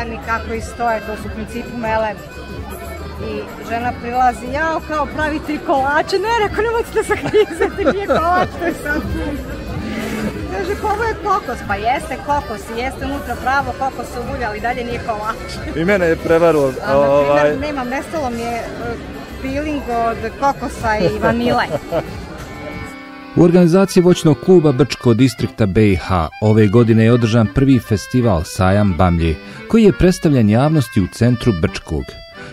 meleni kako i stoje, to su u principu meleni. I žena prilazi, jao, kao pravite kolače. Ne, rekao, nemojte da sakrizete, nije kolač, to je sam Kaže, pa ovo je kokos. Pa jeste kokos i jeste unutra pravo kokos u bulju, ali dalje nije kolač. I mene je prevarilo. A, na ovaj... primjer, nemam, nestalo mi je e, feeling od kokosa i vanile. U organizaciji voćnog kluba Brčko distrikta BiH ove godine je održan prvi festival Sajam Bamlje, koji je predstavljen javnosti u centru Brčkog,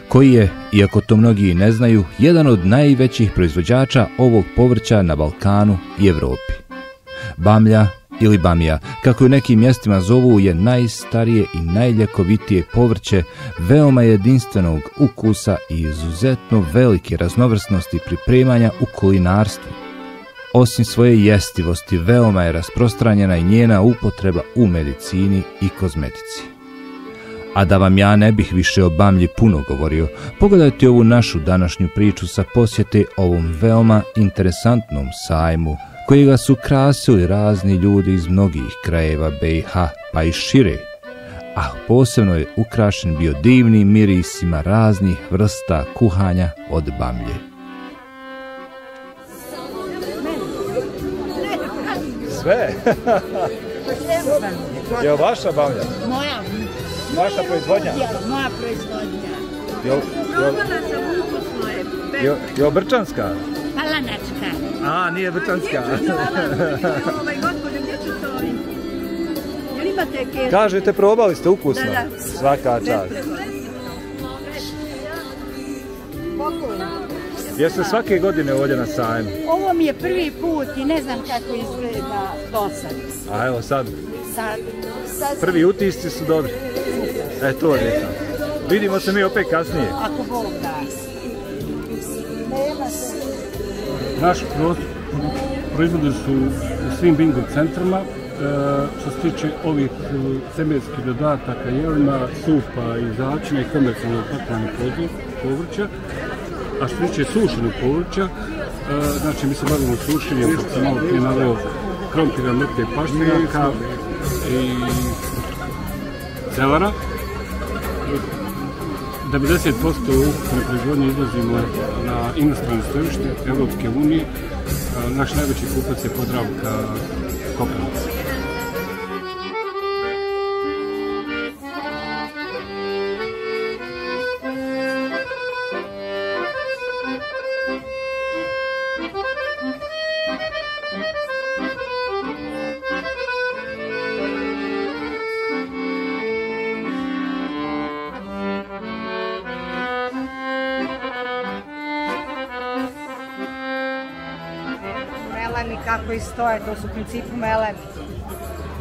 koji je, iako to mnogi ne znaju, jedan od najvećih proizvođača ovog povrća na Balkanu i Evropi. Bamlja ili bamija, kako u nekim mjestima zovu, je najstarije i najljekovitije povrće veoma jedinstvenog ukusa i izuzetno velike raznovrsnosti pripremanja u kulinarstvu. Osim svoje jestivosti, veoma je rasprostranjena i njena upotreba u medicini i kozmetici. A da vam ja ne bih više o bamlji puno govorio, pogledajte ovu našu današnju priču sa posjete ovom veoma interesantnom sajmu, kojega su krasili razni ljudi iz mnogih krajeva BiH, pa i šire. A posebno je ukrašen bio divnim mirisima raznih vrsta kuhanja od bamlje. Sve. je li vaša bavlja? Moja. Vaša proizvodnja? Moja proizvodnja. Je li je, je, je Brčanska? Palanačka. A, nije Brčanska. Kažete, probali ste ukusno? Da, da. Svaka čast. Jeste svake godine ovdje na sajmu? Ovo mi je prvi put i ne znam kako izgleda do sad. A evo sad? Sad. sad prvi utisci su dobri. E, to je sam. Vidimo se mi opet kasnije. Ako Bog da. Nema se. Naš proizvode su u svim bingo centrima. E, što se tiče ovih semenskih dodataka, jelima, supa i začina i komercijalnog pakovanja povrća, A što tiče sušenog povrća, e, znači mi se bavimo sušenjem, kako sam malo prije naveo, krompira, mrke, pašnjaka i celara. 90% ukupne proizvodnje izlazimo na inostrane stojište Evropske unije. E, naš najveći kupac je Podravka Kopravac. Kako i stoje, to su u principu meleni.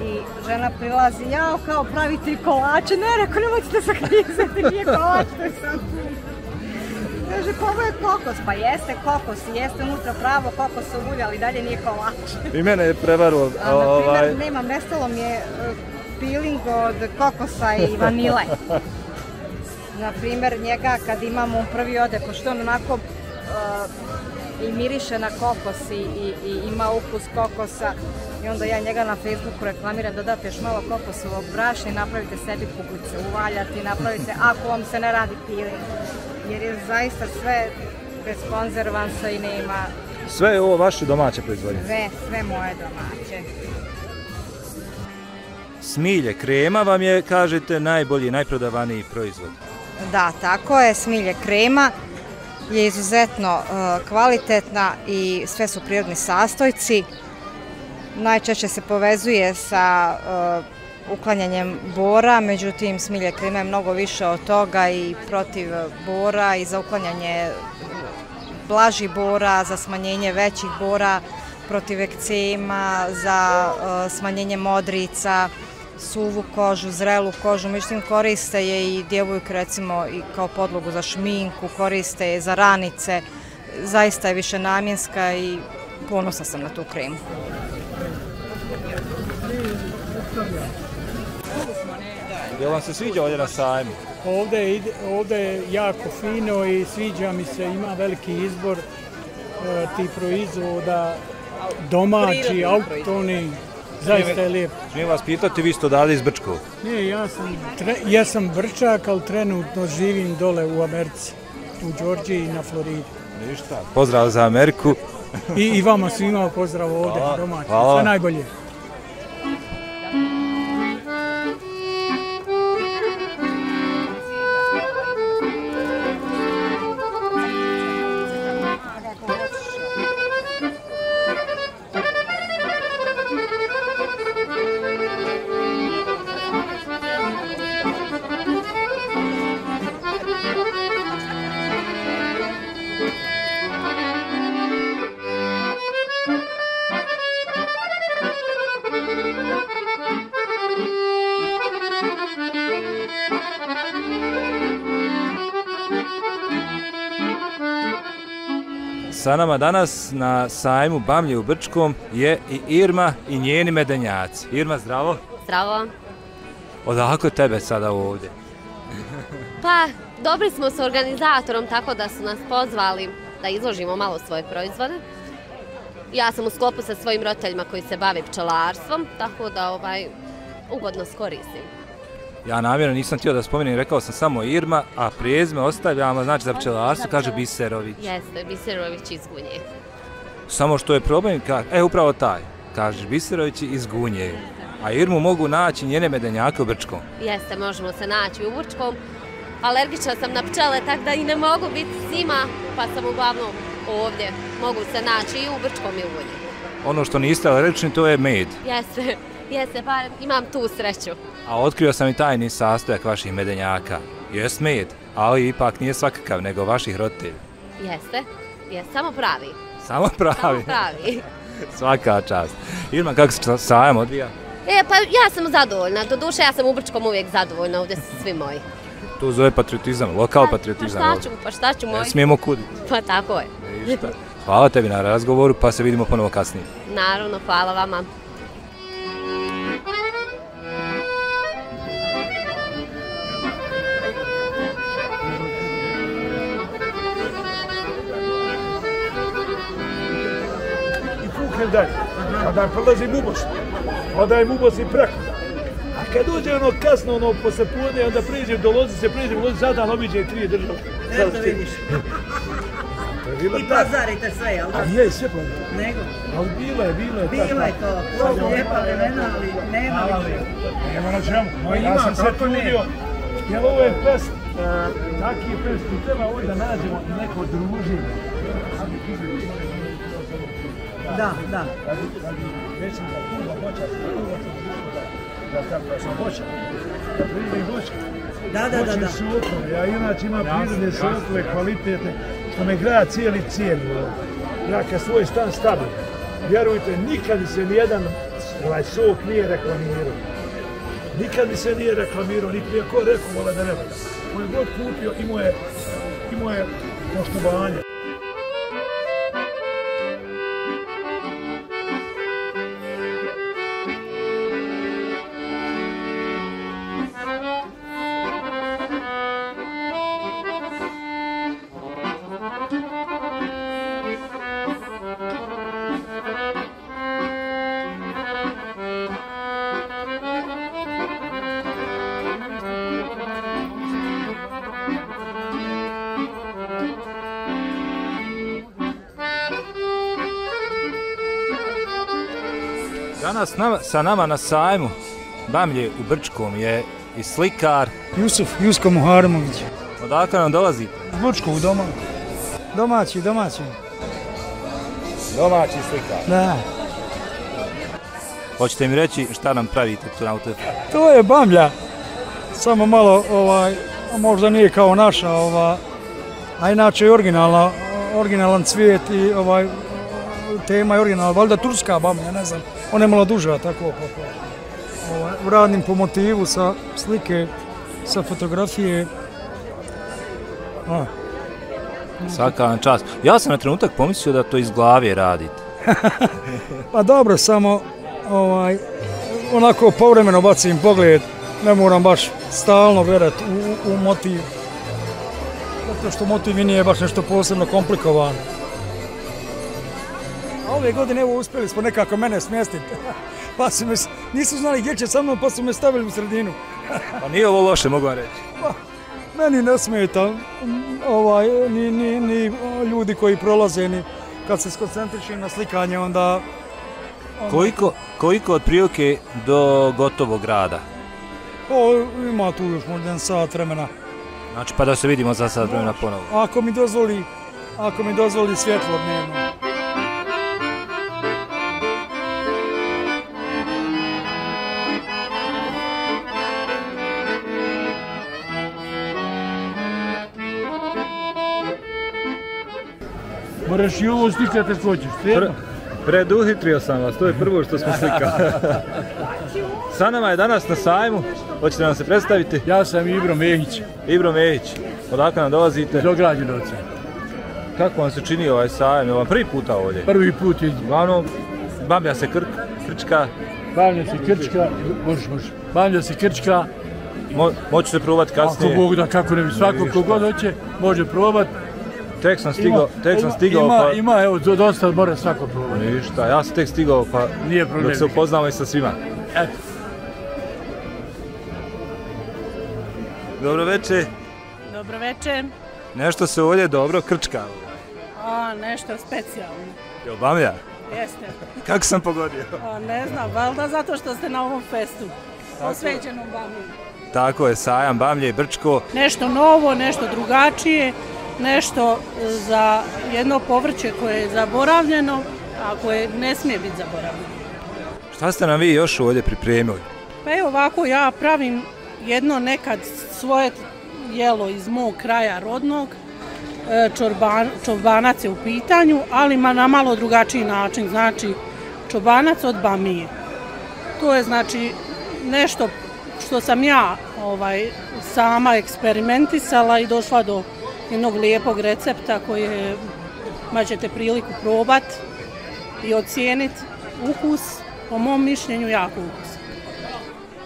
I žena prilazi, jao, kao pravite kolače. Ne, rekao, nemojte da sakrizete, nije kolač, to je sam Kaže, pa ovo je kokos. Pa jeste kokos jeste unutra pravo kokos u bulju, ali dalje nije kolač. I mene je prevarilo. A, na primjer, ovaj... nemam, nestalo mi je e, feeling od kokosa i vanile. na primjer, njega kad imamo prvi ode, pošto on onako uh, i miriše na kokos i, i, i ima ukus kokosa i onda ja njega na Facebooku reklamiram da date još malo kokosovog brašna i napravite sebi kuglice, uvaljati, napravite ako vam se ne radi peeling jer je zaista sve bez konzervansa i nema Sve je ovo vaše domaće proizvodnje? Sve, sve moje domaće. Smilje krema vam je, kažete, najbolji, najprodavaniji proizvod. Da, tako je, smilje krema je izuzetno e, kvalitetna i sve su prirodni sastojci. Najčešće se povezuje sa e, uklanjanjem bora, međutim smilje klima je mnogo više od toga i protiv bora i za uklanjanje blaži bora, za smanjenje većih bora, protiv ekcema, za e, smanjenje modrica, suvu kožu, zrelu kožu, mislim koriste je i djevojke recimo i kao podlogu za šminku, koriste je za ranice, zaista je više namjenska i ponosna sam na tu kremu. Jel vam se sviđa ovdje na sajmu? Ovdje, ovdje je jako fino i sviđa mi se, ima veliki izbor e, tih proizvoda, domaći, autoni, Zaista je lijepo. Smijem vas pitati, vi ste odavde iz Brčkog. Ne, ja sam, tre, ja sam Brčak, ali trenutno živim dole u Americi, u Đorđiji i na Floridi. Ništa. Pozdrav za Ameriku. I, i vama svima pozdrav ovdje, domaći. Sve najbolje. Sa nama danas na sajmu Bamlje u Brčkom je i Irma i njeni medenjaci. Irma, zdravo. Zdravo. Odako tebe sada ovdje? Pa, dobri smo s organizatorom tako da su nas pozvali da izložimo malo svoje proizvode. Ja sam u sklopu sa svojim roditeljima koji se bave pčelarstvom, tako da ovaj ugodno skoristim. Ja namjerno nisam htio da spomenem, rekao sam samo Irma, a prijezme ostavljamo, znači za pčelarstvo kaže Biserović. Jeste, Biserović iz Gunje. Samo što je problem, ka, e upravo taj, kažeš Biserović iz Gunje. A Irmu mogu naći njene medenjake u Brčkom. Jeste, možemo se naći u Burčkom. Alergična sam na pčele, tako da i ne mogu biti s njima, pa sam uglavnom ovdje. Mogu se naći i u Brčkom i u Gunji. Ono što niste alergični, to je med. Jeste, jeste, pa imam tu sreću. A otkrio sam i tajni sastojak vaših medenjaka. Jes med, ali ipak nije svakakav, nego vaših roditelja. Jeste, jeste, samo pravi. Samo pravi. Samo pravi. Svaka čast. Irma, kako se sajam odvija? E, pa ja sam zadovoljna. Do duše, ja sam u Brčkom uvijek zadovoljna, ovdje su svi moji. To zove patriotizam, lokal Pa patriotizam. šta ovdje. ću, pa šta ću Ne moji? smijemo kuditi. Pa tako je. Ništa. Hvala tebi na razgovoru, pa se vidimo ponovo kasnije. Naravno, hvala vama. I puknem dalje. Kada prolazi mubos, onda je mubos i preko. A kad dođe ono kasno, ono posle podne, onda priđem do Lozice, priđem do Lozice, sada obiđe i tri države. Eto vidiš. I pazarite sve, jel da? A je, sve pa. Nego, Ali bilo je, bilo je. bilo je to. To lijepa vremena, ali nema više. Nema na čemu. Ma ja sam se trudio. Jer ovo je fest, uh, taki je fest, i treba ovdje da nađemo neko druženje. Da, da. Recimo, da kuba voća, kuba sam da, da kako sam voća, da priđe voća. Da, da, da, da. Sokove, ja inače imam prirodne sokove, kvalitete, što me graja cijeli cijeli. Ja kad svoj stan stavim, vjerujte, nikad se nijedan ovaj sok nije reklamirao. Nikad mi se nije reklamirao, niti mi je ko rekao, vola da ne valja. Ko je god kupio, imao je, imao je poštovanje. Danas nama, sa nama na sajmu Bamlje u Brčkom je i slikar. Jusuf, Jusko Muharemović. Odakle nam dolazi? Bučko u doma. Domaći, domaći. Domaći slikar. Da. Hoćete mi reći šta nam pravite tu na autofu? To je bamlja. Samo malo, ovaj, možda nije kao naša, ova, a inače je originalna, originalan cvijet i ovaj, tema je originalna, valjda turska bamlja, ne znam. Ona je malo duža, tako, pa, ovaj, radim po motivu sa slike, sa fotografije. A, Svaka vam čast. Ja sam na trenutak pomislio da to iz glave radite. Pa dobro, samo ovaj, onako povremeno bacim pogled, ne moram baš stalno vjerati u, u motiv. Zato što motiv i nije baš nešto posebno komplikovan. Ove godine evo uspjeli smo nekako mene smjestiti. Pa su me, nisu znali gdje će sa mnom, pa su me stavili u sredinu. Pa nije ovo loše, mogu vam reći. Pa, meni ne smeta ovaj, ni, ni, ni ljudi koji prolaze, ni kad se skoncentriši na slikanje, onda... onda Koliko, koliko od prilike do gotovog rada? O, ima tu još možda jedan sat vremena. Znači, pa da se vidimo za sad vremena ponovo. Ako mi dozvoli, ako mi dozvoli svjetlo dnevno. Moraš i ovo slikati ako hoćeš, sve? Preduhitrio sam vas, to je prvo što smo slikali. Sa nama je danas na sajmu, hoćete nam se predstaviti? Ja sam Ibro Mehić, Ibro Mehić, odakle nam dolazite? iz Ograđenovca. Kako vam se čini ovaj sajam? Je vam prvi puta ovdje? Prvi put je Uglavnom, bambja se krk, krčka, Bavlja se Krčka, možeš, možeš. Bavlja se Krčka, mo, moću se probati ako kasnije. Bog da, kako ne bi, svako ko god hoće, može probat. Tek sam stigao, tek sam stigao ima, pa... Ima, evo, do- dosta mora svako probati. Ništa, ja sam tek stigao pa Nije problem. dok se upoznamo i sa svima. Eto, Dobro večer, Dobro večer. nešto se ovdje dobro krčka. A, nešto specijalno. Jel bamlja? Jeste. Kako sam pogodio? A, ne znam, valjda zato što ste na ovom festu. Posveđenom bamlju. Tako je, sajam Bamlje i Brčko. Nešto novo, nešto drugačije, nešto e, za jedno povrće koje je zaboravljeno, a koje ne smije biti zaboravljeno. Šta ste nam vi još ovdje pripremili? Pa evo ovako ja pravim jedno nekad svoje jelo iz mog kraja rodnog, e, čorban, čobanac je u pitanju, ali na malo drugačiji način, znači čobanac od bamije. To je znači nešto što sam ja ovaj sama eksperimentisala i došla do jednog lijepog recepta koje ćete priliku probat i ocijeniti ukus, po mom mišljenju jako ukus.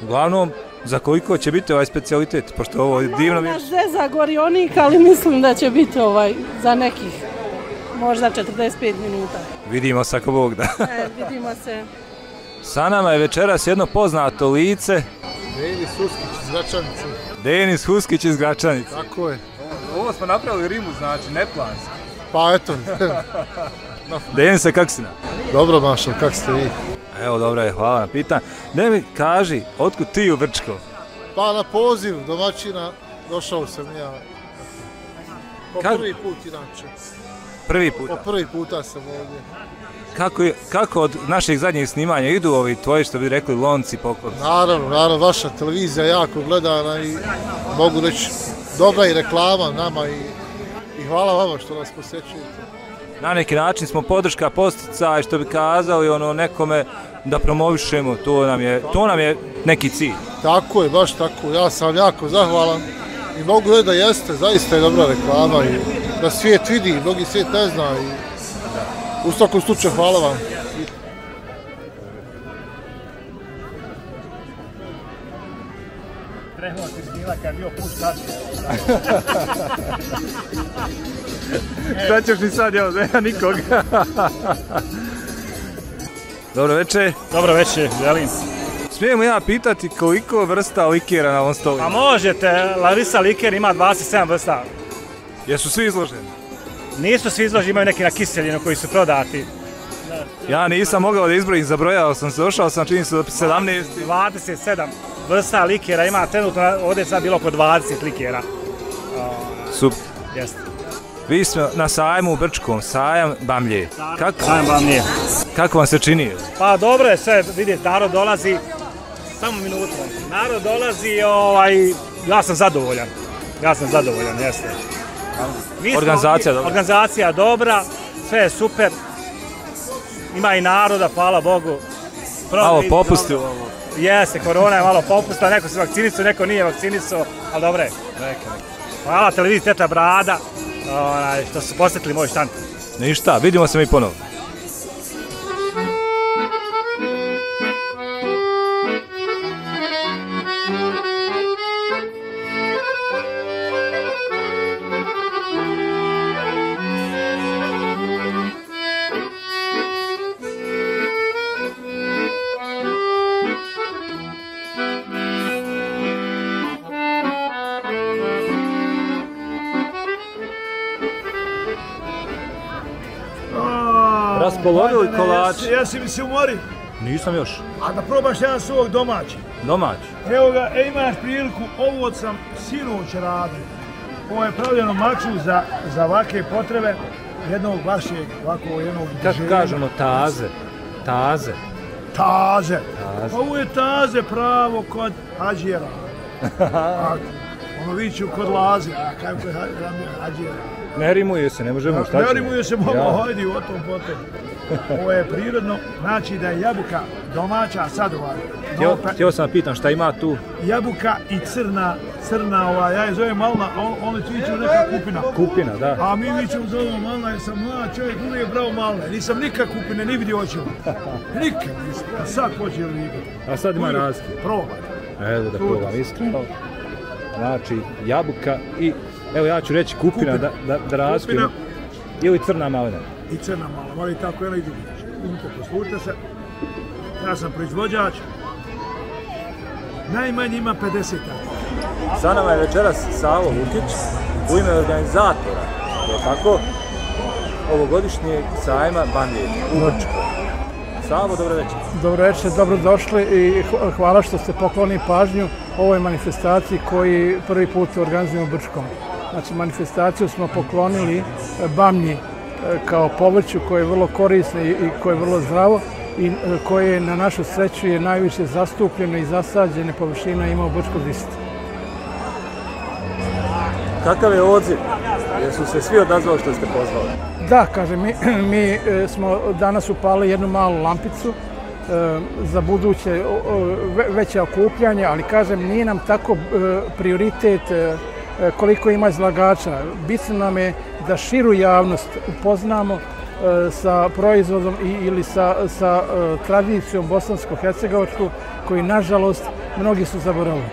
Uglavnom, za koliko će biti ovaj specialitet, pošto ovo je divno vješ. nas zeza gorionik, ali mislim da će biti ovaj za nekih možda 45 minuta. Vidimo se ako Bog da. E, vidimo se. Sa nama je večeras jedno poznato lice, Denis Uskić iz Gračanice. Denis Huskić iz Gračanice. Tako je. Ovo smo napravili rimu, znači, neplanski. Pa eto, Denise, kako si na? dobro Mašo, kako ste vi? Evo, dobro je, hvala na pitanju. Ne mi kaži, otkud ti u Brčko? Pa na poziv domaćina došao sam ja. Po Kako? prvi put inače. Prvi Po puta. prvi puta sam ovdje. Kako, je, kako od naših zadnjih snimanja idu ovi tvoji, što bi rekli, lonci poklon? Naravno, naravno, vaša televizija jako gledana i mogu reći dobra i reklama nama i, i hvala vama što nas posjećujete. Na neki način smo podrška postica i što bi kazali ono nekome da promovišemo, to nam je, to nam je neki cilj. Tako je, baš tako. Ja sam vam jako zahvalan i mogu reći da jeste, zaista je dobra reklama i da svijet vidi, mnogi svijet ne zna i u svakom slučaju hvala vam. Trebamo ti snima kad je bio put stati. Šta ćeš mi sad, evo, nema nikog. Dobro večer. Dobro večer, želim. Smijem ja pitati koliko vrsta likera na ovom stolu? A možete, Larisa Liker ima 27 vrsta. Jesu svi izloženi? Nisu svi izloži, imaju neki na kiseljinu koji su prodati. Ja nisam mogao da izbrojim, zabrojao sam se, došao sam čini se do 17. 27 vrsta likera ima, trenutno ovdje je sad bilo oko 20 likera. Super. Jeste. Vi smo na sajmu u Brčkom, sajam Bamlje. Kako, Sajam Bamlje. kako vam se čini? Pa dobro je sve, vidite, narod dolazi, samo minutu, narod dolazi, ovaj, ja sam zadovoljan. Ja sam zadovoljan, jeste. Mi smo Organizacija ovdje- dobra. Organizacija dobra, sve je super. Ima i naroda, hvala Bogu. Malo ide popusti ovo. Jeste, korona je malo popusta, neko se vakcinisao, neko nije vakcinisao, ali dobro je. Hvala televiziji Teta Brada, onaj, što su posjetili moj štand. Ništa, vidimo se mi ponovo. Ne, kolač. Jesi, jesi mi se umori? Nisam još. A da probaš jedan svog domaći. Domać. Evo ga, e, imaš priliku, ovo sam sinoć radio. Ovo je pravljeno maksu za, za ovake potrebe jednog vašeg, ovako jednog Kako žena. kažemo taze? Taze. Taze. Taze. Ovo je taze pravo kod Hadžera. A, ono viću kod Laze, a kako je Ha- Hadžera. Ne rimuje se, ne možemo šta Ne ćemo. rimuje se, mogu, Ja. hajdi, o tom potom. Ovo je prirodno, znači da je jabuka domaća, sad ovaj. Htio, htio sam da pitam šta ima tu? jabuka i crna, crna, ovaj, ja je zovem malna, a on, oni viću neka kupina. Kupina, da. A mi vićemo zovemo malna jer sam mlad čovjek, uvijek bravo malne. Nisam nikad kupine, ni vidio očima. Nikad nisam. A sad počeli vidjeti. A sad ima razlike. Probaj. Evo da probam iskreno. Znači, jabuka i, evo ja ću reći kupina, da, da, da razlikujemo. Ili crna malina. I crna malo, mora i tako jedna i drugi. Uzmite, poslušajte se. Ja sam proizvođač. Najmanje ima 50 tako. Sa nama je večeras Savo Lukić u ime organizatora, je tako, ovogodišnjeg sajma Bandije u Brčkoj. Savo, dobro večer. Dobro večer, dobrodošli i hva- hvala što ste poklonili pažnju ovoj manifestaciji koji prvi put organizujemo u Brčkom. Znači, manifestaciju smo poklonili e, bamlji e, kao povrću koje je vrlo korisno i koje je vrlo zdravo i e, koje na našu sreću je najviše zastupljeno i zasađene površina ima u Brčkog listu. Kakav je odziv? Jesu se svi odazvali što ste pozvali? Da, kaže, mi, mi smo danas upali jednu malu lampicu za buduće veće okupljanje, ali kažem, nije nam tako prioritet koliko ima izlagača. Bitno nam je da širu javnost upoznamo e, sa proizvodom ili sa, sa e, tradicijom bosansko-hercegovačku koji, nažalost, mnogi su zaboravili.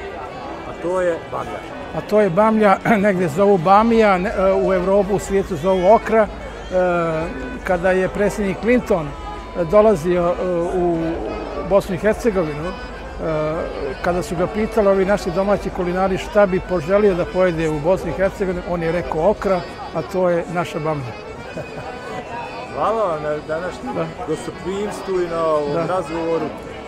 A to je Bamlja. A to je bamlja, negdje zovu bamija, e, u Evropu, u svijetu zovu okra. E, Kada je predsjednik Clinton e, dolazio e, u Bosnu i Hercegovinu, e, kada su ga pitali ovi naši domaći kulinari šta bi poželio da pojede u Bosni i Hercegovini, on je rekao okra, a to je naša bamlja. Hvala vam na današnjem gostoprimstvu i na ovom Da. razgovoru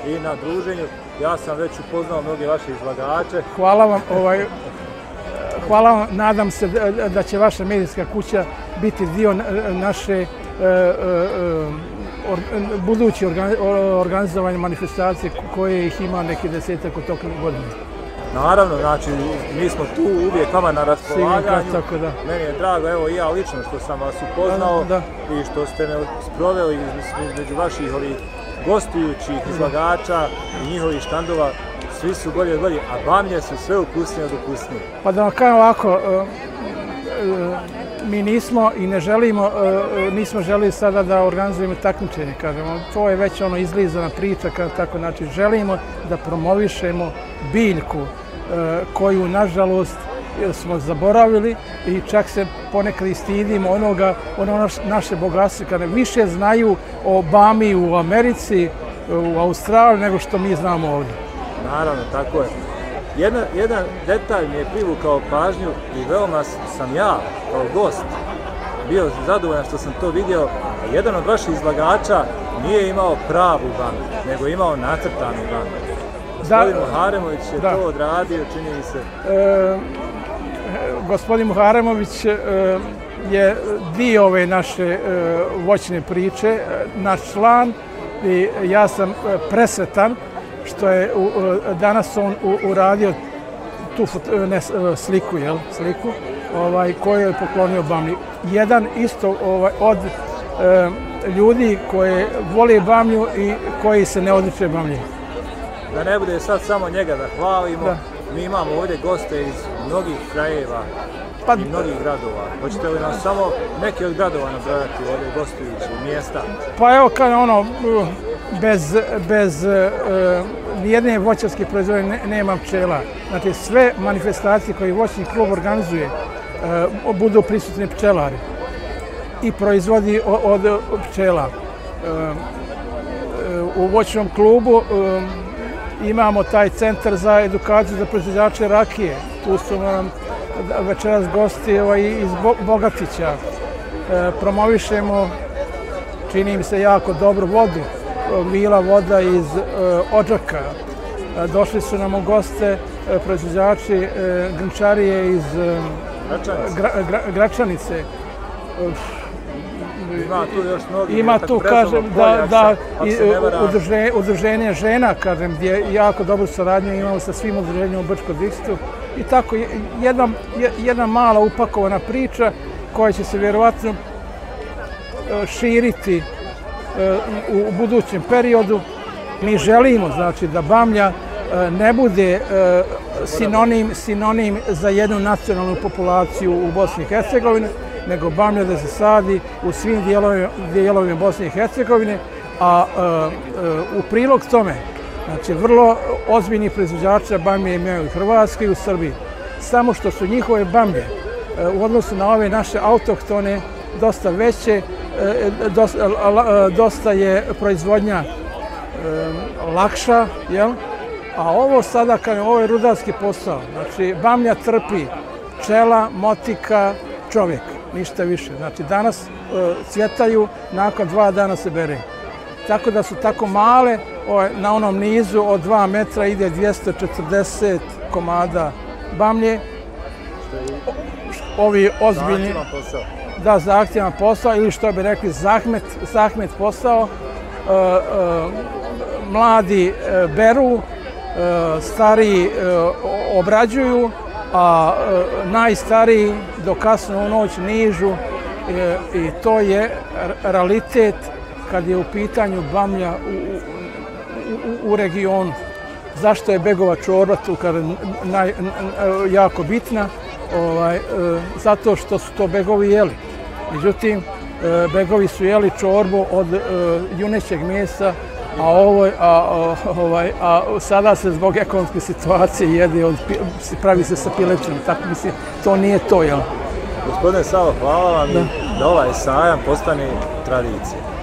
i na druženju. Ja sam već upoznao mnoge vaše izlagače. Hvala vam, ovaj, hvala vam, nadam se da, da će vaša medijska kuća biti dio na- naše e, e, e, or, budući organ, organizovanje manifestacije koje ih ima neki desetak u toku godine. Naravno, znači, mi smo tu uvijek vama na raspolaganju. Sigurno, tako da. Meni je drago, evo i ja lično što sam vas upoznao Da. i što ste me sproveli iz- između vaših ovih gostujućih izlagača i njihovih štandova. Svi su bolje od bolje, a bamlje su sve ukusnije od ukusnije. Pa da vam kažem ovako, e, e, mi nismo i ne želimo, e, e, nismo želili sada da organizujemo takmičenje, kažemo, to je već ono izlizana priča, kao tako, znači želimo da promovišemo biljku e, koju, nažalost, smo zaboravili i čak se ponekad i stidimo onoga, ono naš- naše bogatstvo, kada više znaju o Bami u Americi, u Australiji, nego što mi znamo ovdje. Naravno, tako je. Jedan, jedan detalj mi je privukao pažnju i veoma sam ja, kao gost, bio zadovoljan što sam to vidio. Jedan od vaših izlagača nije imao pravu banku, nego imao nacrtanu banku. Gospodin Muharemović je da. to odradio, čini mi se. E, gospodin Muharemović e, je dio ove naše e, voćne priče, e, naš član i ja sam e, presretan što je u, danas on u, uradio tu ne, e, sliku, jel, sliku, ovaj, koju je poklonio Bamli. Jedan isto ovaj, od e, ljudi koje vole Bamlju i koji se ne odliče Bamlje. Da ne bude sad samo njega da hvalimo, Da. Mi imamo ovdje goste iz mnogih krajeva Pa- i mnogih gradova. Hoćete li nam samo neke od gradova nabrojati ovdje gostujući mjesta? Pa evo kad ono, uh, bez, bez uh, nijedne voćarske proizvodnje ne, nema pčela. Znači sve manifestacije koje voćni klub organizuje uh, budu prisutni pčelari i proizvodi o- od, pčela. Uh, u voćnom klubu um, imamo taj centar za edukaciju za proizvođače rakije. Tu su nam večeras gosti ovaj, iz Bo- Bogatića. E, promovišemo čini mi se jako dobru vodu, bila voda iz Ođaka. Došli su nam u goste proizvođači grnčarije iz Gračanice. Ima tu još mnogi. Ima tu, kažem, da, da udruženje, udruženje žena, kažem, gdje jako dobro saradnju imamo sa svim udruženjima u Brčko Dikstu. I tako, jedna, jedna mala upakovana priča koja će se vjerovatno širiti u budućem periodu. Mi želimo, znači, da Bamlja ne bude sinonim, sinonim za jednu nacionalnu populaciju u Bosni i Hercegovini, nego bamlja da se sadi u svim dijelovima Bosne i Hercegovine, a e, e, u prilog tome, znači vrlo ozbiljni proizvođača bamlje imaju i Hrvatskoj i u Srbiji. Samo što su njihove bamlje e, u odnosu na ove naše autohtone dosta veće, dosta je proizvodnja lakša, jel? A ovo sada, kad je ovo je rudarski posao, znači bamlja trpi čela, motika, čovjek ništa više. Znači, danas e, cvjetaju, nakon dva dana se bere. Tako da su tako male, ovaj, na onom nizu od dva metra ide 240 komada bamlje. Ovi ozbiljni... Da, zahtjevan posao ili što bi rekli zahmet, zahmet posao. E, e, mladi beru, stari obrađuju, a e, najstariji do kasno u noć nižu e, i to je realitet kad je u pitanju Bamlja u, u, u regionu. Zašto je Begova čorba tu kad naj, e, jako bitna? Ovaj, e, zato što su to Begovi jeli. Međutim, e, Begovi su jeli čorbu od e, junećeg mjesta, a ovo a, ovaj a sada se zbog ekonomske situacije jede od pravi se sa pilećom tako mislim to nije to jel Gospodine Savo, hvala vam da, da ovaj sajam postane tradicija.